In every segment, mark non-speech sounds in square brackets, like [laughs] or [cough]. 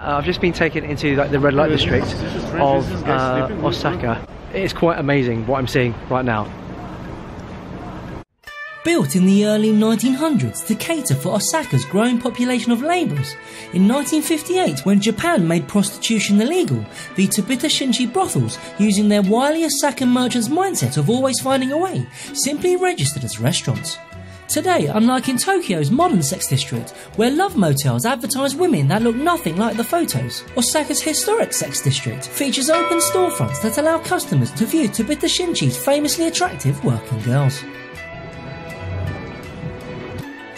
Uh, I've just been taken into like the red light district of uh, Osaka. It's quite amazing what I'm seeing right now. Built in the early 1900s to cater for Osaka's growing population of labourers, in 1958, when Japan made prostitution illegal, the Tobita Shinchi brothels, using their wily Osaka merchants' mindset of always finding a way, simply registered as restaurants. Today, unlike in Tokyo's modern sex district, where love motels advertise women that look nothing like the photos, Osaka's historic sex district features open storefronts that allow customers to view Tobita Shinchi's famously attractive working girls.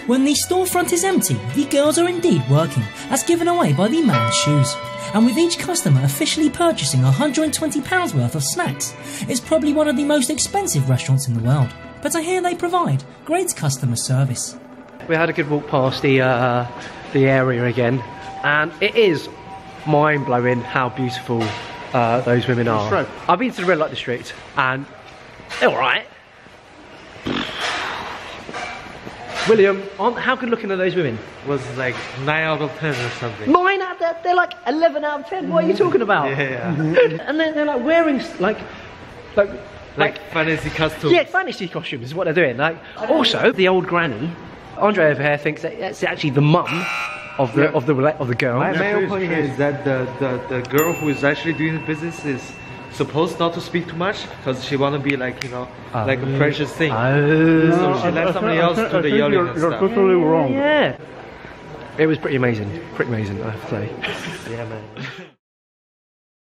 When the storefront is empty, the girls are indeed working, as given away by the man's shoes. And with each customer officially purchasing £120 worth of snacks, it's probably one of the most expensive restaurants in the world. But I hear they provide great customer service. We had a good walk past the uh, the area again, and it is mind blowing how beautiful uh, those women are. right. I've been to the red light district, and they're all right. William, aren't, how good looking are those women? was like 9 out of 10 or something. Mine out there, they're like 11 out of 10. What are you talking about? Yeah, [laughs] and then they're like wearing s- like, like, like fantasy costume. yeah, fantasy costumes is what they're doing. Like, also the old granny, Andre over here thinks that that's actually the mum of the of the of the girl. My main point here is that the, the, the girl who is actually doing the business is supposed not to speak too much because she want to be like, you know, ah. like a precious thing. Oh, so she let somebody else do the yelling and stuff. You're totally wrong. yeah. It was pretty amazing. Pretty amazing, I have to say. [laughs] Yeah, man.